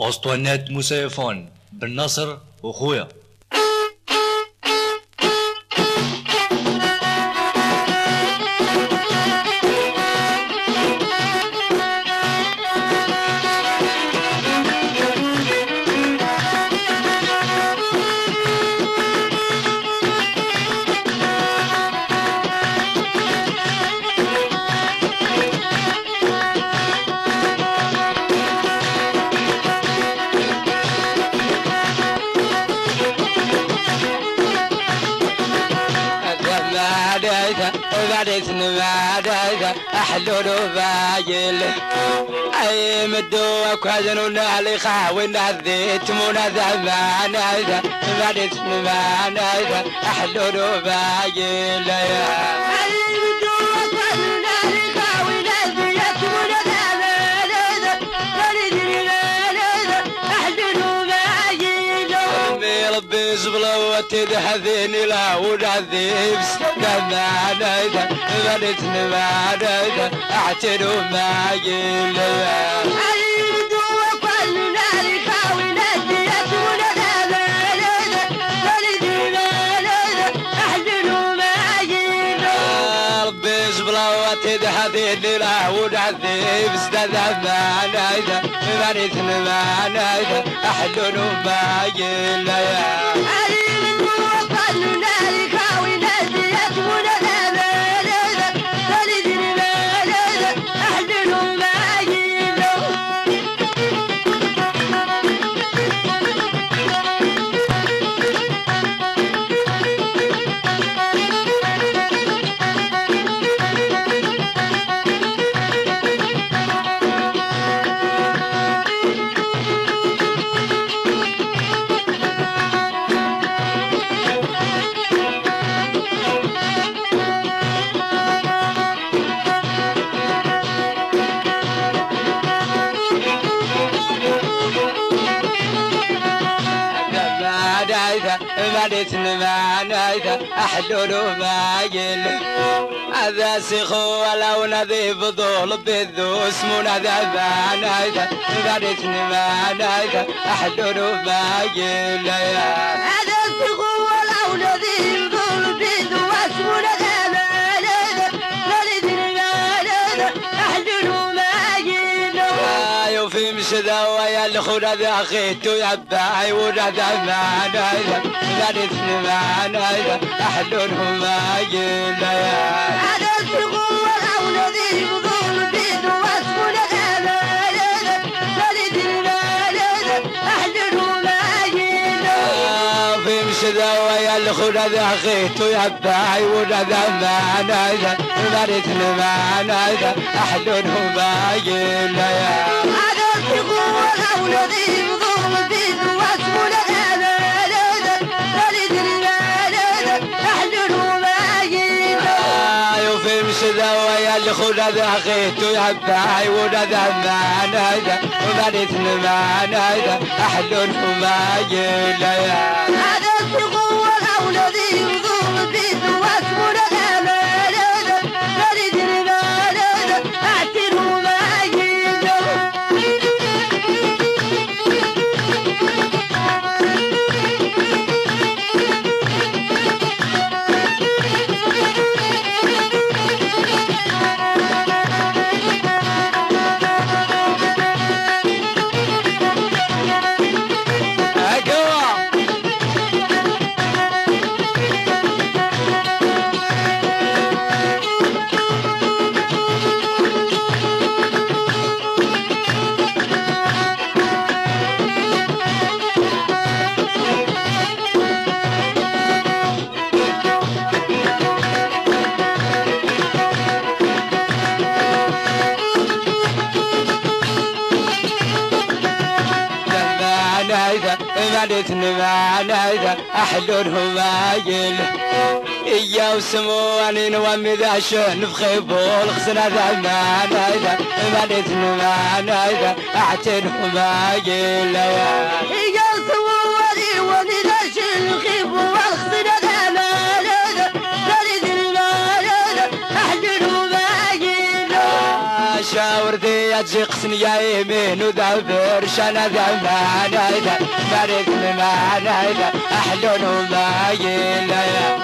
اسطوانات مسيفون بالنصر وخويا بعدت نمادة أحلول باجل. أي مدو كوزن ونالي خاوي نذيت منا ذا بعدت نمادة أحلول باجل. ربي زبلة وتدهذيني لا ودعذيب سكنا نايدا بنت نمانا أعتنوا معي ليا ربي زبلة وتدهذيني لا ودعذيب سكنا نايدا بنت نمانا احلوا معي ليا بعدت نمانايدا أحلول بايل هذا سيخو ولو نذيب ضول بذو اسمنا ذبانايدا بعدت نمانايدا أحلول بايل هذا سيخو ايو في مشدا ويا الخورة ذا خيتو يا باي ولا ذا معنا ذا معنا احلونهم ما يلا يا هذا الشغل ولو نذيب ظل بيد واسمنا ما ويا الخورة ذا خيتو يا باي ولا ذا معنا ذا معنا احلونهم ما يلا يا ما يلا الخورة ذا خيتو يا باي ولا ذا معنا وبنت معنا احلونهم ما يلا يا هذا الشغل نايدة مالت نايدة أحلونهم مايل إيا وسمواني نومي ذا شن في خيبول خسنا ذا نايدة مالت نايدة أعتنهم مايل يا يقصوا بلد المالة أحلل باقينا شاور ذي يا تزيقسن يا يمين وذا برشان ذا معنا ذا مريت معنا ذا أحلون وما يلا